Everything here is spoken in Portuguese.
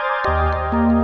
Música